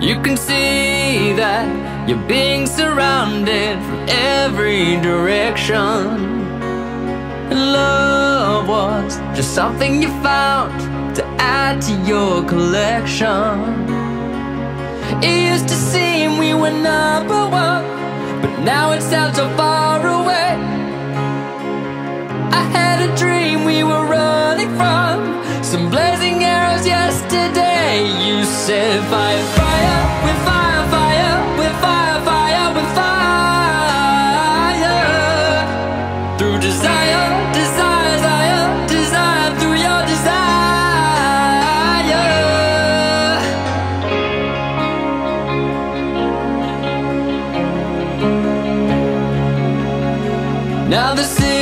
You can see that you're being surrounded from every direction. Love was just something you found to add to your collection. It used to seem we were number one But now it sounds so far away. I had a dream we were running from Some blazing arrows yesterday. You said Now the city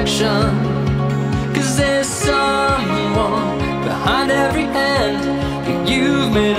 direction. Cause there's someone behind every end That you've made